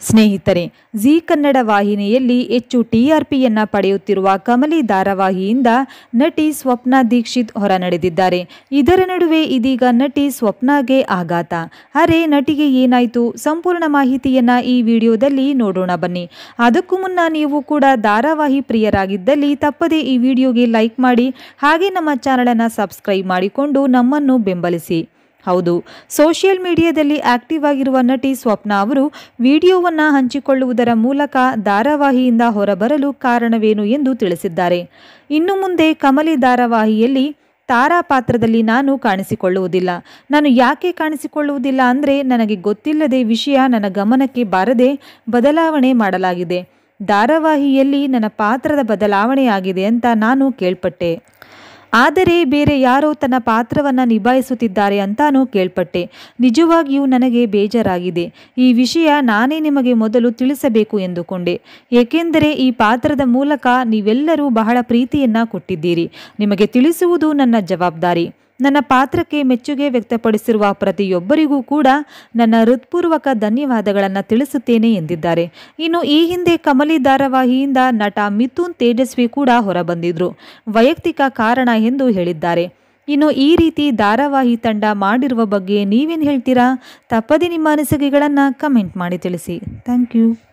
ಸ್ನೇಹಿತರೆ, ಜಿ ಕನ್ನಡ ವಾಹಿನಿಯಲ್ಲಿ ಹೆಚ್ಚು ಟಿಆರ್ಪಿಯನ್ನು ಪಡೆಯುತ್ತಿರುವ ಕಮಲಿ ಧಾರಾವಾಹಿಯಿಂದ ನಟಿ ಸ್ವಪ್ನ ದೀಕ್ಷಿತ್ ಹೊರ ನಡೆದಿದ್ದಾರೆ. ಇದರ ನಡುವೆ ಇದೀಗ ನಟಿ ಸ್ವಪ್ನಾಗೆ ಆಘಾತ. ಅರೆ, ನಟಿಗೆ ಏನಾಯಿತು? ಸಂಪೂರ್ಣ ಮಾಹಿತಿಯನ್ನ ಈ ವಿಡಿಯೋದಲ್ಲಿ ನೋಡೋಣ ಬನ್ನಿ. ಅದಕ್ಕೂ ಮುನ್ನ ನೀವು ಕೂಡ ಧಾರಾವಾಹಿ ಪ್ರಿಯರಾಗಿದ್ದಲ್ಲಿ ತಪ್ಪದೇ ಈ ವಿಡಿಯೋಗೆ ಲೈಕ್ ಮಾಡಿ, ಹಾಗೆ ನಮ್ಮ ಚಾನಲನ್ನು ಸಬ್ಸ್ಕ್ರೈಬ್ ಮಾಡಿಕೊಂಡು ನಮ್ಮನ್ನು ಬೆಂಬಲಿಸಿ. ಹೌದು. ಸೋಷಿಯಲ್ ಮೀಡಿಯಾದಲ್ಲಿ ಆಕ್ಟಿವ್ ಆಗಿರುವ ನಟಿ ಸ್ವಪ್ನ ಅವರು ವಿಡಿಯೋವನ್ನು ಹಂಚಿಕೊಳ್ಳುವುದರ ಮೂಲಕ ಧಾರಾವಾಹಿಯಿಂದ ಹೊರಬರಲು ಕಾರಣವೇನು ಎಂದು ತಿಳಿಸಿದ್ದಾರೆ. ಇನ್ನು ಮುಂದೆ ಕಮಲಿ ಧಾರಾವಾಹಿಯಲ್ಲಿ ತಾರಾ ಪಾತ್ರದಲ್ಲಿ ನಾನು ಕಾಣಿಸಿಕೊಳ್ಳುವುದಿಲ್ಲ. ನಾನು ಯಾಕೆ ಕಾಣಿಸಿಕೊಳ್ಳುವುದಿಲ್ಲ ಅಂದರೆ ನನಗೆ ಗೊತ್ತಿಲ್ಲದೆ ವಿಷಯ ನನ್ನ ಗಮನಕ್ಕೆ ಬಾರದೆ ಬದಲಾವಣೆ ಮಾಡಲಾಗಿದೆ. ಧಾರಾವಾಹಿಯಲ್ಲಿ ನನ್ನ ಪಾತ್ರದ ಬದಲಾವಣೆಯಾಗಿದೆ ಅಂತ ನಾನು ಕೇಳ್ಪಟ್ಟೆ. ಆದರೆ ಬೇರೆ ಯಾರೋ ತನ್ನ ಪಾತ್ರವನ್ನು ನಿಭಾಯಿಸುತ್ತಿದ್ದಾರೆ ಅಂತಾನೂ ಕೇಳ್ಪಟ್ಟೆ. ನಿಜವಾಗಿಯೂ ನನಗೆ ಬೇಜಾರಾಗಿದೆ. ಈ ವಿಷಯ ನಾನೇ ನಿಮಗೆ ಮೊದಲು ತಿಳಿಸಬೇಕು ಎಂದುಕೊಂಡೆ. ಏಕೆಂದರೆ ಈ ಪಾತ್ರದ ಮೂಲಕ ನೀವೆಲ್ಲರೂ ಬಹಳ ಪ್ರೀತಿಯನ್ನ ಕೊಟ್ಟಿದ್ದೀರಿ. ನಿಮಗೆ ತಿಳಿಸುವುದು ನನ್ನ ಜವಾಬ್ದಾರಿ. ನನ್ನ ಪಾತ್ರಕ್ಕೆ ಮೆಚ್ಚುಗೆ ವ್ಯಕ್ತಪಡಿಸಿರುವ ಪ್ರತಿಯೊಬ್ಬರಿಗೂ ಕೂಡ ನನ್ನ ಹೃತ್ಪೂರ್ವಕ ಧನ್ಯವಾದಗಳನ್ನು ತಿಳಿಸುತ್ತೇನೆ ಎಂದಿದ್ದಾರೆ. ಇನ್ನು ಈ ಹಿಂದೆ ಕಮಲಿ ಧಾರಾವಾಹಿಯಿಂದ ನಟ ಮಿಥುನ್ ತೇಜಸ್ವಿ ಕೂಡ ಹೊರಬಂದಿದ್ರು. ವೈಯಕ್ತಿಕ ಕಾರಣ ಎಂದು ಹೇಳಿದ್ದಾರೆ. ಇನ್ನು ಈ ರೀತಿ ಧಾರಾವಾಹಿ ತಂಡ ಮಾಡಿರುವ ಬಗ್ಗೆ ನೀವೇನು ಹೇಳ್ತೀರಾ? ತಪ್ಪದೇ ನಿಮ್ಮ ಅನಿಸಿಕೆಗಳನ್ನು ಕಮೆಂಟ್ ಮಾಡಿ ತಿಳಿಸಿ. Thank you.